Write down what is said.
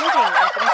Meeting opens